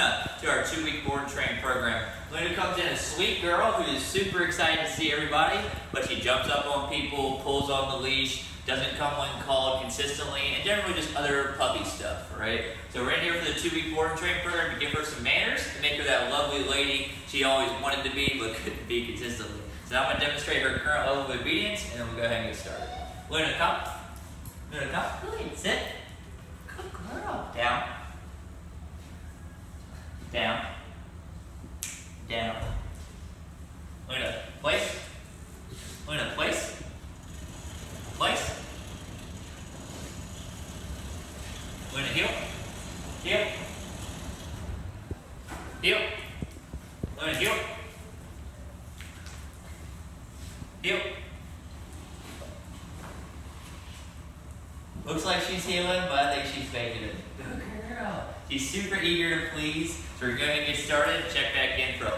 Luna to our two-week board and train program. Luna comes in a sweet girl who is super excited to see everybody, but she jumps up on people, pulls on the leash, doesn't come when called consistently, and generally just other puppy stuff, right? So we're in here for the two-week board and train program to give her some manners, to make her that lovely lady she always wanted to be, but couldn't be consistently. So now I'm going to demonstrate her current level of obedience, and then we'll go ahead and get started. Luna, come. Luna, come. Good. Sit. Good girl. Down. Down. Down. Luna, place. Luna, place. Place. Luna, heel. Heel. Heel. Luna, heel. Heel. Looks like she's heeling, but I think she's faking it. Good girl. She's super eager to please, so we're going to get started. Check back in for